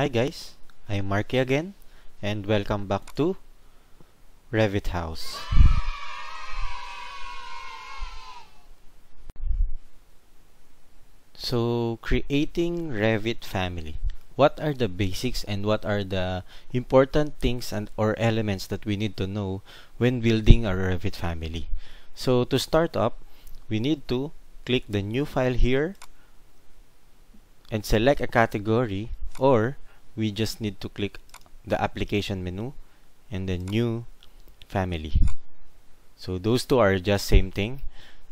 Hi guys, I'm Marky again and welcome back to Revit Hows. So, creating Revit family. What are the basics and what are the important things and or elements that we need to know when building a Revit family? So, to start up, we need to click the new file here and select a category or we just need to click the application menu and the new family. So those two are just same thing.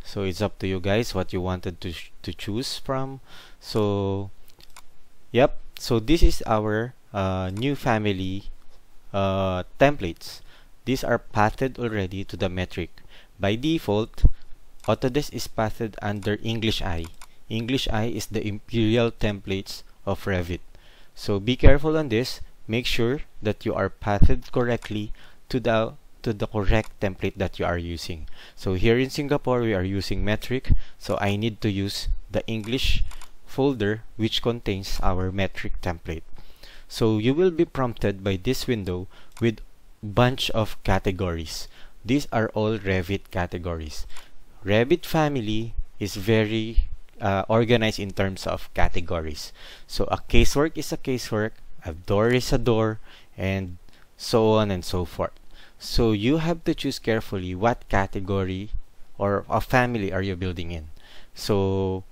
So it's up to you guys what you wanted to to choose from. So yep. So this is our uh, new family uh, templates. These are pathed already to the metric. By default Autodesk is pathed under English I English I is the imperial templates of Revit. So be careful on this. Make sure that you are pathed correctly to the to the correct template that you are using. So here in Singapore, we are using metric. So I need to use the English folder which contains our metric template. So you will be prompted by this window with bunch of categories. These are all Revit categories. Revit family is very uh, organized in terms of categories. So a casework is a casework, a door is a door, and so on and so forth. So you have to choose carefully what category or a family are you building in. So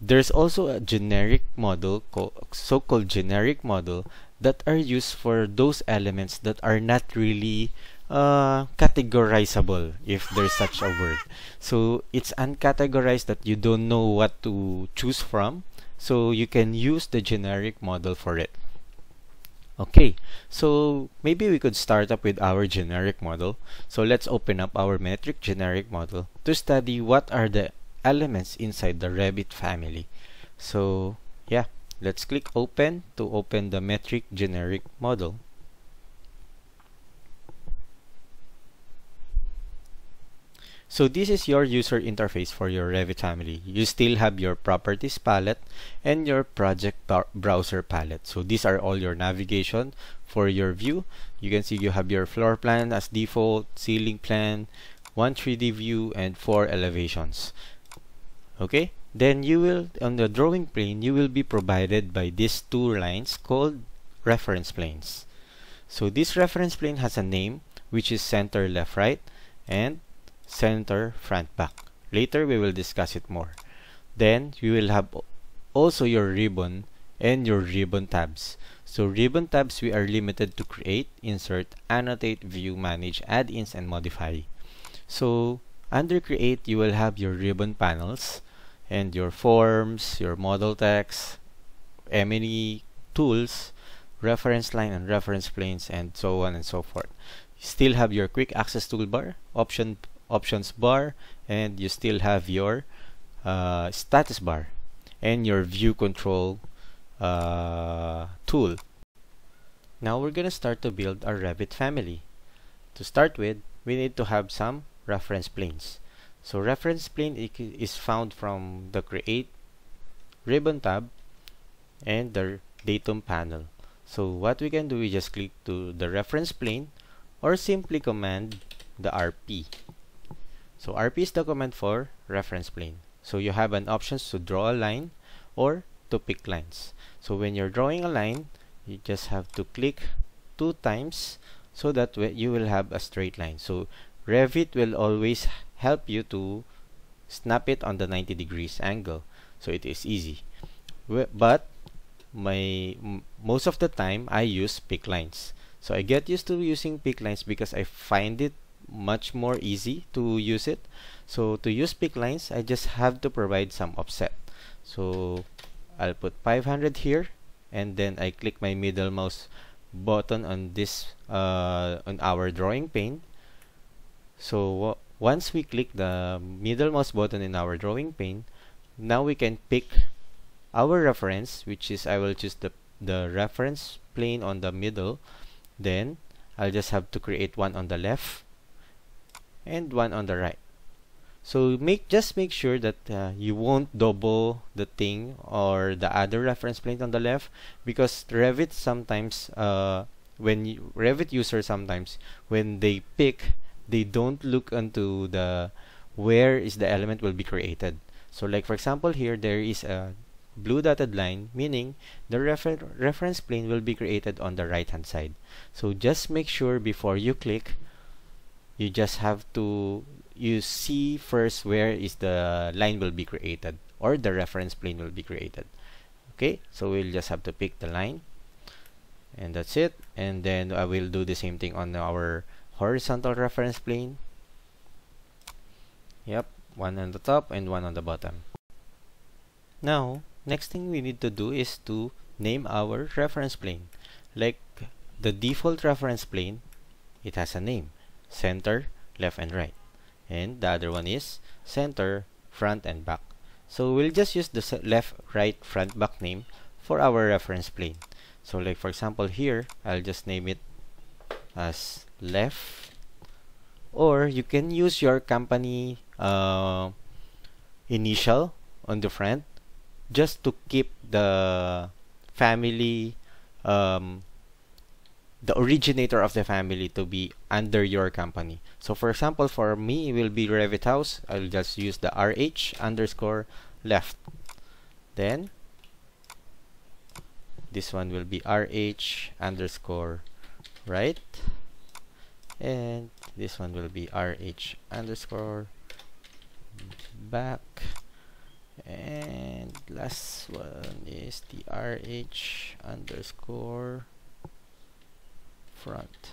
there's also a generic model, so-called generic model, that are used for those elements that are not really uh, categorizable if there's such a word. So it's uncategorized that you don't know what to choose from. So you can use the generic model for it. Okay. So maybe we could start up with our generic model. So let's open up our metric generic model to study what are the elements inside the Revit family. So yeah. Let's click open to open the metric generic model So this is your user interface for your Revit family. You still have your properties palette and your project browser palette. So these are all your navigation for your view. You can see you have your floor plan as default, ceiling plan, one 3D view, and four elevations. Okay, then you will, on the drawing plane, you will be provided by these two lines called reference planes. So this reference plane has a name, which is center left right, and center, front, back. Later, we will discuss it more. Then, you will have also your ribbon and your ribbon tabs. So, ribbon tabs, we are limited to create, insert, annotate, view, manage, add ins, and modify. So, under create, you will have your ribbon panels and your forms, your model text, M&E tools, reference line and reference planes, and so on and so forth. You still have your quick access toolbar, option options bar and you still have your uh, status bar and your view control uh, tool. Now we're gonna start to build our Revit family. To start with, we need to have some reference planes. So reference plane is found from the create ribbon tab and the datum panel. So what we can do is just click to the reference plane or simply command the RP. So RP is the command for reference plane. So you have an options to draw a line or to pick lines. So when you're drawing a line, you just have to click two times so that you will have a straight line. So Revit will always help you to snap it on the 90 degrees angle. So it is easy. But my most of the time I use pick lines. So I get used to using pick lines because I find it much more easy to use it. So to use pick lines I just have to provide some offset. So I'll put 500 here and then I click my middle mouse button on this uh, on our drawing pane. So once we click the middle mouse button in our drawing pane now we can pick our reference which is I will choose the the reference plane on the middle. Then I'll just have to create one on the left and one on the right. So make just make sure that uh, you won't double the thing or the other reference plane on the left because Revit sometimes uh, when you, Revit users sometimes when they pick they don't look into the where is the element will be created. So like for example here there is a blue dotted line meaning the refer reference plane will be created on the right hand side. So just make sure before you click you just have to you see first where is the line will be created or the reference plane will be created. Okay so we'll just have to pick the line and that's it. And then I will do the same thing on our horizontal reference plane. Yep one on the top and one on the bottom. Now next thing we need to do is to name our reference plane. Like the default reference plane it has a name center left and right. And the other one is center front and back. So we'll just use the left right front back name for our reference plane. So like for example here I'll just name it as left. Or you can use your company uh, initial on the front just to keep the family um, the originator of the family to be under your company. So for example for me it will be Revit Hows. I'll just use the RH underscore left. Then this one will be RH underscore right. And this one will be RH underscore back. And last one is the RH underscore front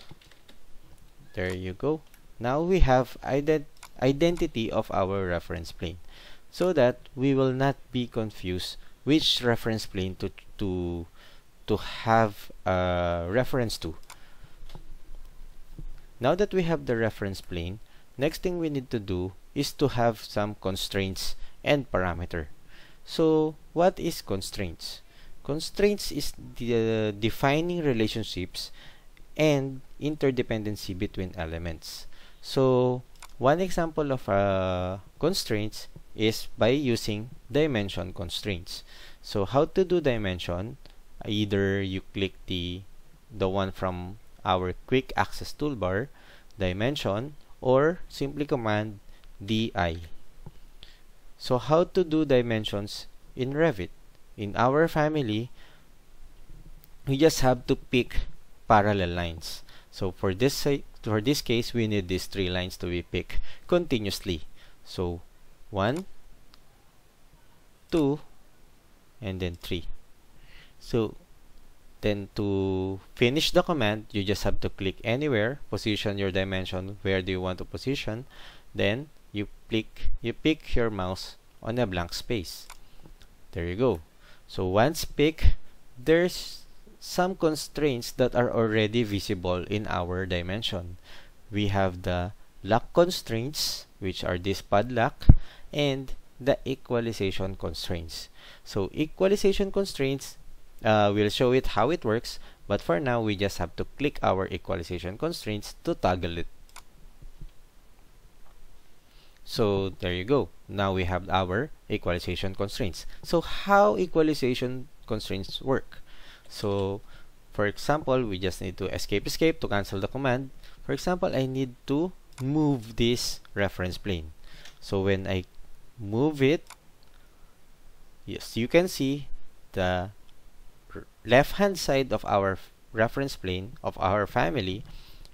there you go now we have ident identity of our reference plane so that we will not be confused which reference plane to to to have a reference to now that we have the reference plane, next thing we need to do is to have some constraints and parameter. So what is constraints? Constraints is the defining relationships and interdependency between elements. So one example of uh, constraints is by using dimension constraints. So how to do dimension? Either you click the the one from our quick access toolbar dimension or simply command di. So how to do dimensions in Revit? In our family, we just have to pick parallel lines. So for this for this case, we need these three lines to be picked continuously. So 1, 2, and then 3. So then to finish the command, you just have to click anywhere, position your dimension where do you want to position, then you click, you pick your mouse on a blank space. There you go. So once pick, there's some constraints that are already visible in our dimension. We have the lock constraints, which are this padlock, and the equalization constraints. So equalization constraints uh, we'll show it how it works, but for now, we just have to click our equalization constraints to toggle it. So there you go. Now we have our equalization constraints. So how equalization constraints work? So for example, we just need to escape escape to cancel the command. For example, I need to move this reference plane. So when I move it, yes, you can see the left hand side of our reference plane of our family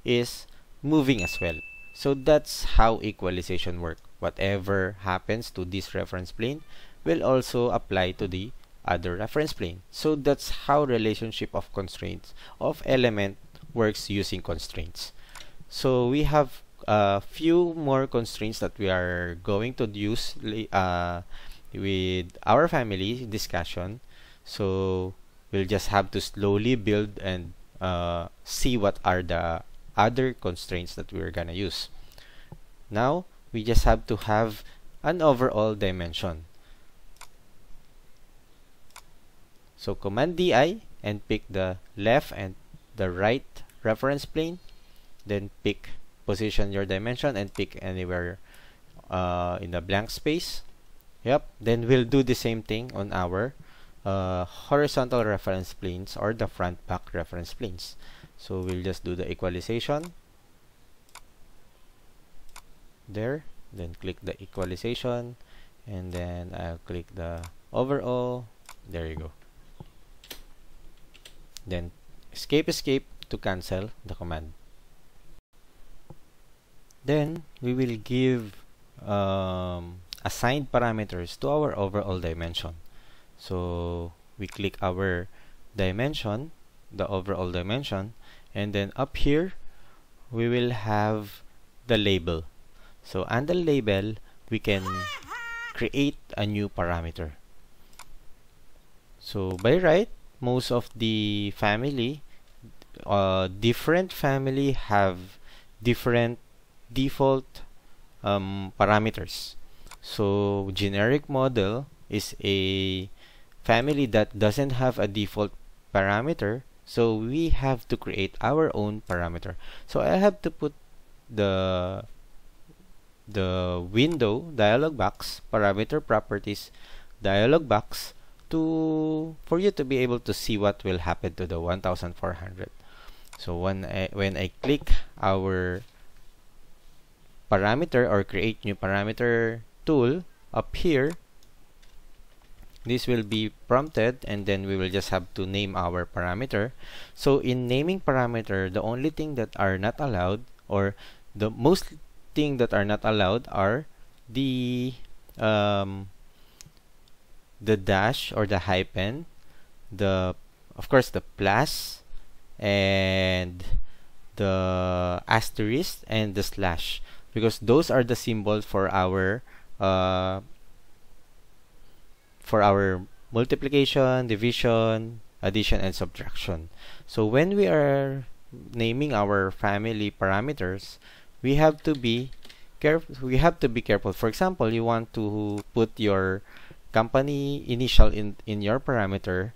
is moving as well so that's how equalization work whatever happens to this reference plane will also apply to the other reference plane. So that's how relationship of constraints of element works using constraints. So we have a few more constraints that we are going to use uh, with our family discussion. So we'll just have to slowly build and uh, see what are the other constraints that we're gonna use. Now we just have to have an overall dimension so command di and pick the left and the right reference plane. Then pick position your dimension and pick anywhere uh, in the blank space. Yep. Then we'll do the same thing on our uh, horizontal reference planes or the front back reference planes. So we'll just do the equalization. There. Then click the equalization. And then I'll click the overall. There you go then escape escape to cancel the command. Then we will give um, assigned parameters to our overall dimension. So we click our dimension the overall dimension and then up here we will have the label. So under label we can create a new parameter. So by right most of the family uh, different family have different default um, parameters. So generic model is a family that doesn't have a default parameter so we have to create our own parameter. So I have to put the the window dialog box parameter properties dialog box to for you to be able to see what will happen to the 1400 so when I, when I click our parameter or create new parameter tool up here this will be prompted and then we will just have to name our parameter. So in naming parameter the only thing that are not allowed or the most thing that are not allowed are the um, the dash or the hyphen the of course the plus and the asterisk and the slash because those are the symbols for our uh, for our multiplication, division, addition, and subtraction. So when we are naming our family parameters, we have to be careful. We have to be careful. For example, you want to put your company initial in in your parameter.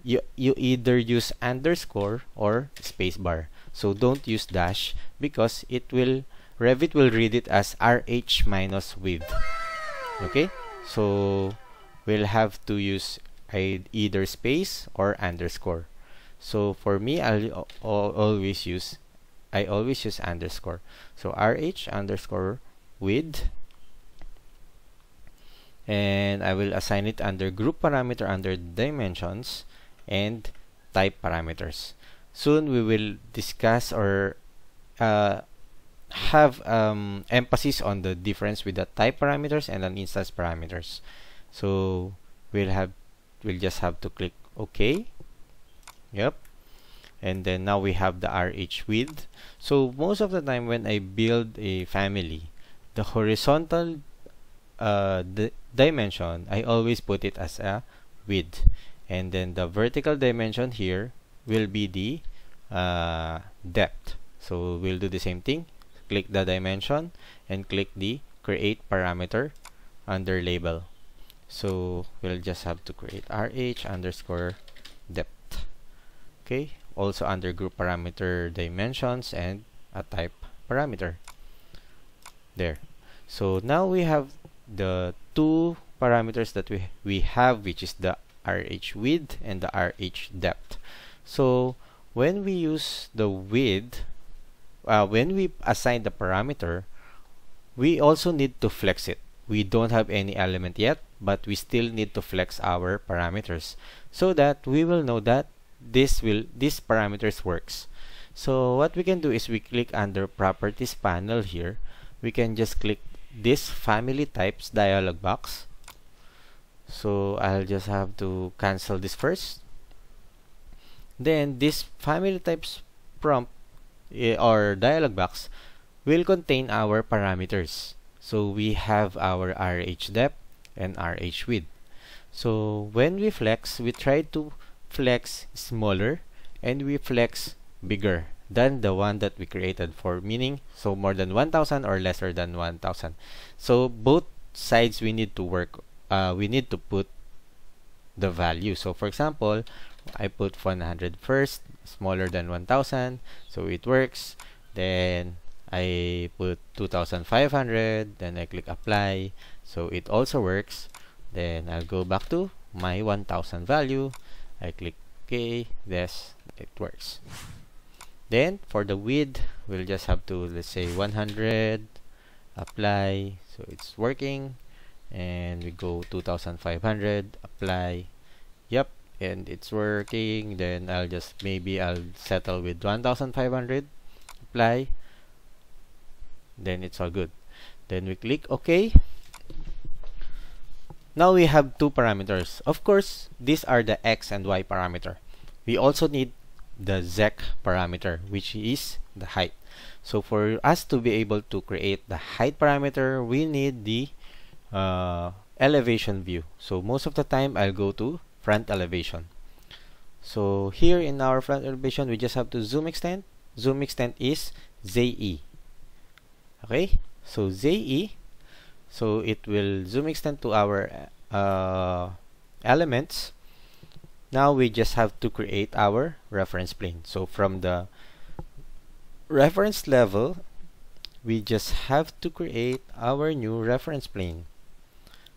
You you either use underscore or spacebar. So don't use dash because it will Revit will read it as RH minus width. Okay? So we'll have to use either space or underscore. So for me, I'll always use I always use underscore. So RH underscore width and I will assign it under group parameter under dimensions and type parameters. Soon we will discuss or uh, have um, emphasis on the difference with the type parameters and an instance parameters. So we'll have we'll just have to click OK. Yep. And then now we have the RH width. So most of the time when I build a family, the horizontal uh, the dimension, I always put it as a width. And then the vertical dimension here will be the uh, depth. So we'll do the same thing. Click the dimension and click the create parameter under label. So we'll just have to create rh underscore depth. Okay? Also under group parameter dimensions and a type parameter. There. So now we have the two parameters that we we have which is the rh width and the rh depth so when we use the width uh, when we assign the parameter, we also need to flex it. We don't have any element yet, but we still need to flex our parameters so that we will know that this will this parameters works. So what we can do is we click under properties panel here. We can just click this family types dialog box. So I'll just have to cancel this first. Then this family types prompt eh, or dialog box will contain our parameters. So we have our RH depth and RH width. So when we flex, we try to flex smaller and we flex bigger than the one that we created for meaning so more than 1000 or lesser than 1000 so both sides we need to work uh, we need to put the value. So for example I put 100 first smaller than 1000 so it works. Then I put 2500 then I click apply so it also works. Then I'll go back to my 1000 value. I click OK yes it works then for the width we'll just have to let's say 100 apply. So it's working. And we go 2500 apply. Yep and it's working. Then I'll just maybe I'll settle with 1500 apply. Then it's all good. Then we click OK. Now we have two parameters. Of course these are the X and Y parameter. We also need the Z parameter which is the height. So for us to be able to create the height parameter we need the uh, elevation view. So most of the time I'll go to front elevation. So here in our front elevation we just have to zoom extent. Zoom extent is ZE okay? So ZE so it will zoom extend to our uh, elements now we just have to create our reference plane. So from the reference level we just have to create our new reference plane.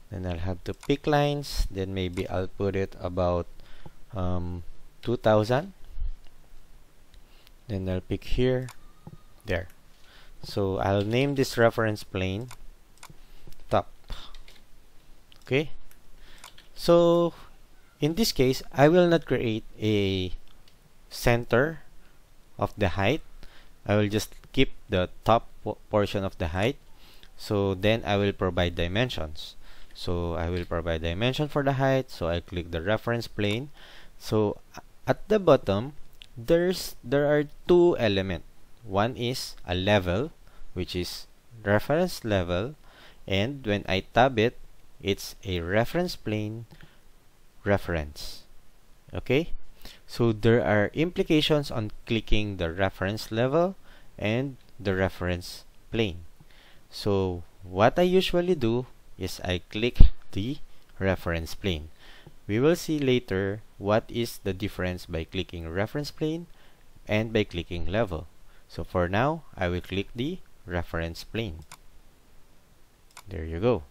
Then I'll have to pick lines. Then maybe I'll put it about um, 2000 then I'll pick here there. So I'll name this reference plane top. Okay? So in this case I will not create a center of the height. I will just keep the top portion of the height. So then I will provide dimensions. So I will provide dimension for the height. So I click the reference plane. So at the bottom there's there are two elements one is a level which is reference level. And when I tab it it's a reference plane reference. Okay? So there are implications on clicking the reference level and the reference plane. So what I usually do is I click the reference plane. We will see later what is the difference by clicking reference plane and by clicking level. So for now, I will click the reference plane. There you go.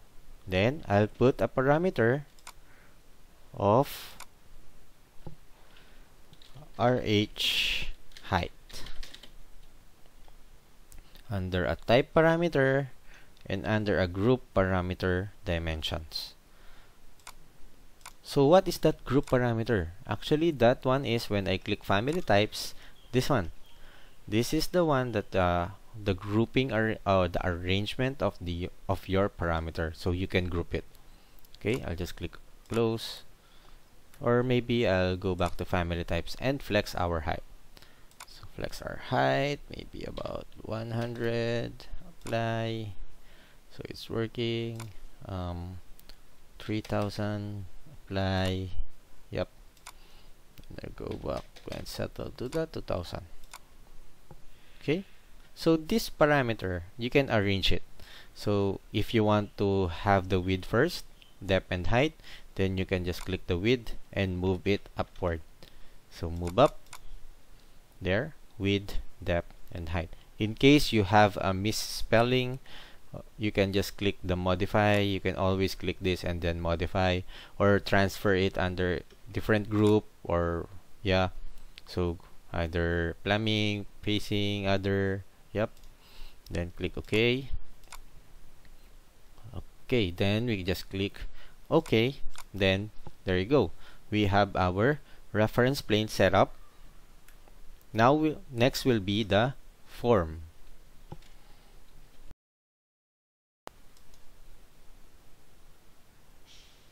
Then I'll put a parameter of RH height under a type parameter and under a group parameter dimensions. So what is that group parameter? Actually, that one is when I click family types, this one this is the one that uh, the grouping or uh, the arrangement of the of your parameter so you can group it okay I'll just click close or maybe I'll go back to family types and flex our height. So flex our height maybe about 100 apply. So it's working. Um, 3000 apply. Yep. And I go back and settle to the 2000 okay? So this parameter you can arrange it. So if you want to have the width first depth and height then you can just click the width and move it upward. So move up there width depth and height. In case you have a misspelling you can just click the modify. You can always click this and then modify or transfer it under different group or yeah. So either plumbing facing other yep. Then click OK. Okay then we just click OK then there you go we have our reference plane set up now we, next will be the form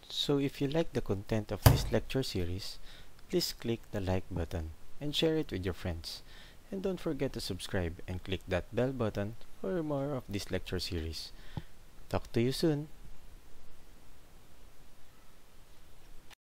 so if you like the content of this lecture series please click the like button and share it with your friends. And don't forget to subscribe and click that bell button for more of this lecture series. Talk to you soon.